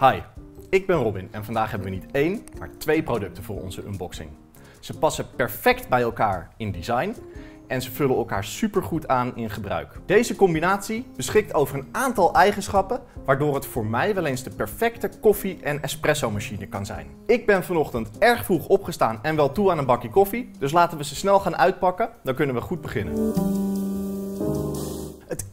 Hi, ik ben Robin en vandaag hebben we niet één, maar twee producten voor onze unboxing. Ze passen perfect bij elkaar in design en ze vullen elkaar supergoed aan in gebruik. Deze combinatie beschikt over een aantal eigenschappen waardoor het voor mij wel eens de perfecte koffie- en espresso machine kan zijn. Ik ben vanochtend erg vroeg opgestaan en wel toe aan een bakje koffie, dus laten we ze snel gaan uitpakken, dan kunnen we goed beginnen.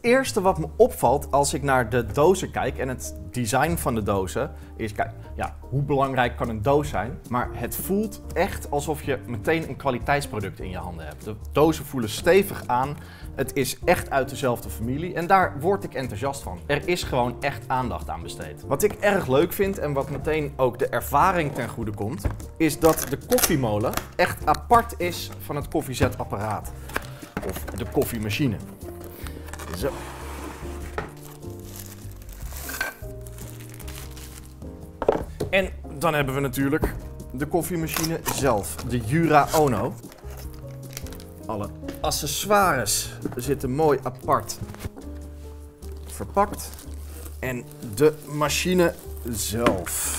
Eerste wat me opvalt als ik naar de dozen kijk en het design van de dozen is, kijk, ja, hoe belangrijk kan een doos zijn? Maar het voelt echt alsof je meteen een kwaliteitsproduct in je handen hebt. De dozen voelen stevig aan. Het is echt uit dezelfde familie en daar word ik enthousiast van. Er is gewoon echt aandacht aan besteed. Wat ik erg leuk vind en wat meteen ook de ervaring ten goede komt, is dat de koffiemolen echt apart is van het koffiezetapparaat. Of de koffiemachine. Zo. En dan hebben we natuurlijk de koffiemachine zelf, de Jura Ono. Alle accessoires zitten mooi apart verpakt. En de machine zelf.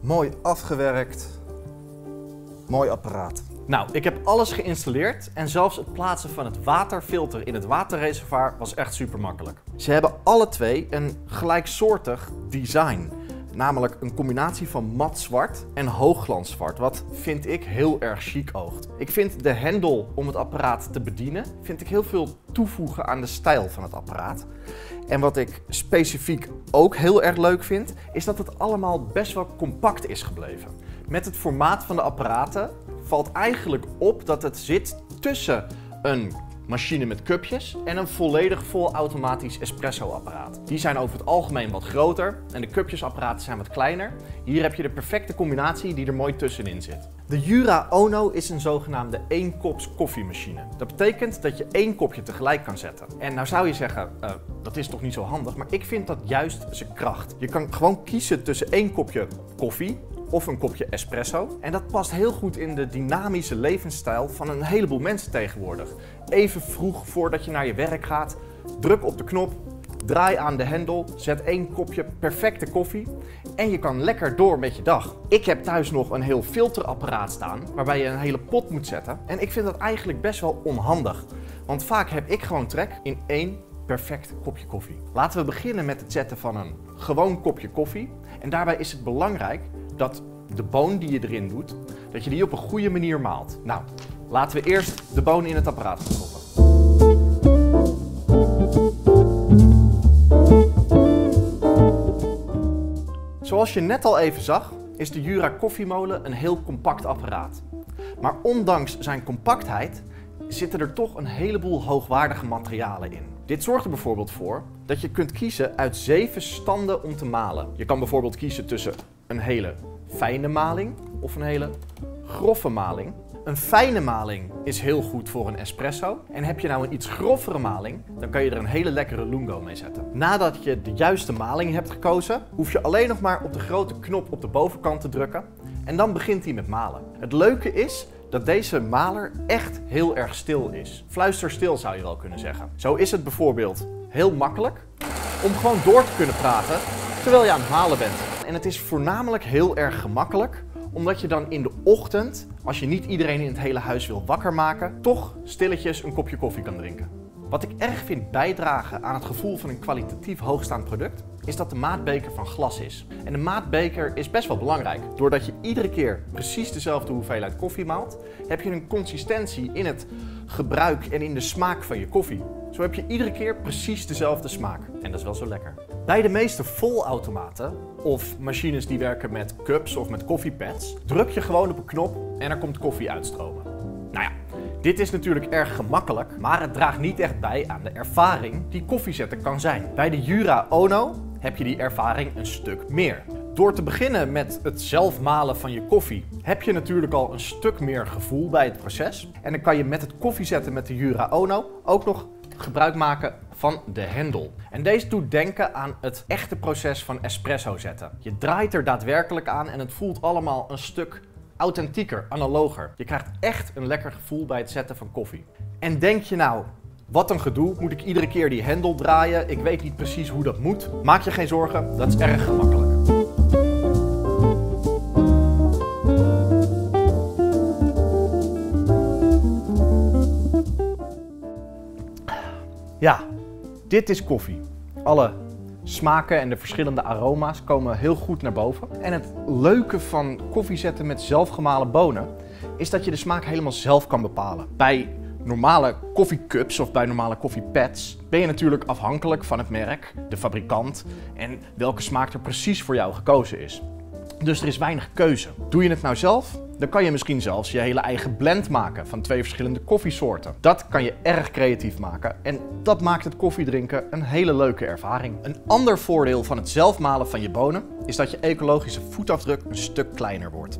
Mooi afgewerkt. Mooi apparaat. Nou, ik heb alles geïnstalleerd en zelfs het plaatsen van het waterfilter in het waterreservoir was echt super makkelijk. Ze hebben alle twee een gelijksoortig design. Namelijk een combinatie van mat zwart en hoogglans zwart, wat vind ik heel erg chic oogt. Ik vind de hendel om het apparaat te bedienen, vind ik heel veel toevoegen aan de stijl van het apparaat. En wat ik specifiek ook heel erg leuk vind, is dat het allemaal best wel compact is gebleven. Met het formaat van de apparaten valt eigenlijk op dat het zit tussen een machine met cupjes en een volledig volautomatisch espresso-apparaat. Die zijn over het algemeen wat groter en de cupjesapparaten zijn wat kleiner. Hier heb je de perfecte combinatie die er mooi tussenin zit. De Jura Ono is een zogenaamde één-kops koffiemachine. Dat betekent dat je één kopje tegelijk kan zetten. En nou zou je zeggen, uh, dat is toch niet zo handig, maar ik vind dat juist zijn kracht. Je kan gewoon kiezen tussen één kopje koffie of een kopje espresso. En dat past heel goed in de dynamische levensstijl van een heleboel mensen tegenwoordig. Even vroeg voordat je naar je werk gaat, druk op de knop, draai aan de hendel, zet één kopje perfecte koffie en je kan lekker door met je dag. Ik heb thuis nog een heel filterapparaat staan waarbij je een hele pot moet zetten en ik vind dat eigenlijk best wel onhandig. Want vaak heb ik gewoon trek in één perfect kopje koffie. Laten we beginnen met het zetten van een gewoon kopje koffie. En daarbij is het belangrijk dat de boon die je erin doet, dat je die op een goede manier maalt. Nou, laten we eerst de boon in het apparaat stoppen. Zoals je net al even zag, is de Jura koffiemolen een heel compact apparaat. Maar ondanks zijn compactheid zitten er toch een heleboel hoogwaardige materialen in. Dit zorgt er bijvoorbeeld voor dat je kunt kiezen uit zeven standen om te malen. Je kan bijvoorbeeld kiezen tussen een hele fijne maling of een hele grove maling. Een fijne maling is heel goed voor een espresso. En heb je nou een iets grovere maling, dan kan je er een hele lekkere lungo mee zetten. Nadat je de juiste maling hebt gekozen, hoef je alleen nog maar op de grote knop op de bovenkant te drukken. En dan begint hij met malen. Het leuke is dat deze maler echt heel erg stil is. Fluisterstil zou je wel kunnen zeggen. Zo is het bijvoorbeeld heel makkelijk om gewoon door te kunnen praten terwijl je aan het malen bent. En het is voornamelijk heel erg gemakkelijk omdat je dan in de ochtend, als je niet iedereen in het hele huis wil wakker maken, toch stilletjes een kopje koffie kan drinken. Wat ik erg vind bijdragen aan het gevoel van een kwalitatief hoogstaand product, is dat de maatbeker van glas is. En de maatbeker is best wel belangrijk. Doordat je iedere keer precies dezelfde hoeveelheid koffie maalt, heb je een consistentie in het gebruik en in de smaak van je koffie. Zo heb je iedere keer precies dezelfde smaak. En dat is wel zo lekker. Bij de meeste volautomaten of machines die werken met cups of met koffiepads, druk je gewoon op een knop en er komt koffie uitstromen. Nou ja, dit is natuurlijk erg gemakkelijk, maar het draagt niet echt bij aan de ervaring die koffiezetten kan zijn. Bij de Jura Ono heb je die ervaring een stuk meer. Door te beginnen met het zelf malen van je koffie heb je natuurlijk al een stuk meer gevoel bij het proces. En dan kan je met het koffiezetten met de Jura Ono ook nog gebruik maken van de hendel. En deze doet denken aan het echte proces van espresso zetten. Je draait er daadwerkelijk aan en het voelt allemaal een stuk authentieker, analoger. Je krijgt echt een lekker gevoel bij het zetten van koffie. En denk je nou, Wat een gedoe, moet ik iedere keer die hendel draaien? Ik weet niet precies hoe dat moet. Maak je geen zorgen, dat is erg gemakkelijk. Dit is koffie. Alle smaken en de verschillende aroma's komen heel goed naar boven. En het leuke van koffie zetten met zelfgemalen bonen is dat je de smaak helemaal zelf kan bepalen. Bij normale koffiecups of bij normale koffiepads ben je natuurlijk afhankelijk van het merk, de fabrikant en welke smaak er precies voor jou gekozen is. Dus er is weinig keuze. Doe je het nou zelf? Dan kan je misschien zelfs je hele eigen blend maken van twee verschillende koffiesoorten. Dat kan je erg creatief maken en dat maakt het koffiedrinken een hele leuke ervaring. Een ander voordeel van het zelfmalen van je bonen is dat je ecologische voetafdruk een stuk kleiner wordt.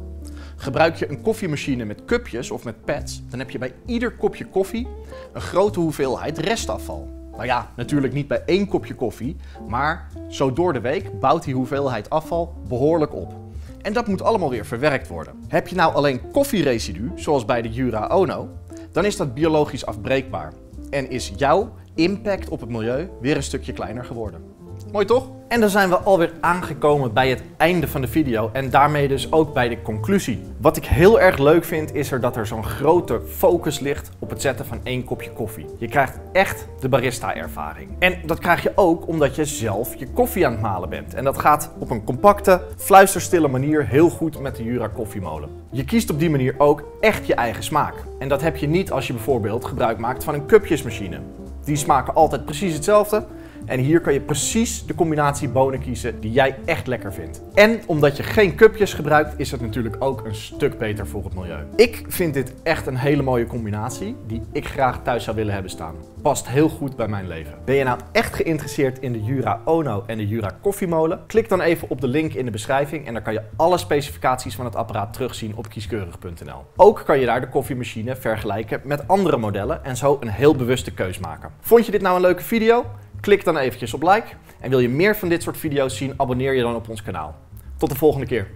Gebruik je een koffiemachine met cupjes of met pads, dan heb je bij ieder kopje koffie een grote hoeveelheid restafval. Nou ja, natuurlijk niet bij één kopje koffie, maar zo door de week bouwt die hoeveelheid afval behoorlijk op. En dat moet allemaal weer verwerkt worden. Heb je nou alleen koffieresidu, zoals bij de Jura Ono, dan is dat biologisch afbreekbaar. En is jouw impact op het milieu weer een stukje kleiner geworden. Mooi toch? En dan zijn we alweer aangekomen bij het einde van de video en daarmee dus ook bij de conclusie. Wat ik heel erg leuk vind is er dat er zo'n grote focus ligt op het zetten van één kopje koffie. Je krijgt echt de barista ervaring. En dat krijg je ook omdat je zelf je koffie aan het malen bent. En dat gaat op een compacte, fluisterstille manier heel goed met de Jura koffiemolen. Je kiest op die manier ook echt je eigen smaak. En dat heb je niet als je bijvoorbeeld gebruik maakt van een cupjesmachine. Die smaken altijd precies hetzelfde en hier kan je precies de combinatie bonen kiezen die jij echt lekker vindt. En omdat je geen cupjes gebruikt, is het natuurlijk ook een stuk beter voor het milieu. Ik vind dit echt een hele mooie combinatie die ik graag thuis zou willen hebben staan. Past heel goed bij mijn leven. Ben je nou echt geïnteresseerd in de Jura Ono en de Jura koffiemolen? Klik dan even op de link in de beschrijving en dan kan je alle specificaties van het apparaat terugzien op kieskeurig.nl. Ook kan je daar de koffiemachine vergelijken met andere modellen en zo een heel bewuste keus maken. Vond je dit nou een leuke video? Klik dan eventjes op like. En wil je meer van dit soort video's zien, abonneer je dan op ons kanaal. Tot de volgende keer.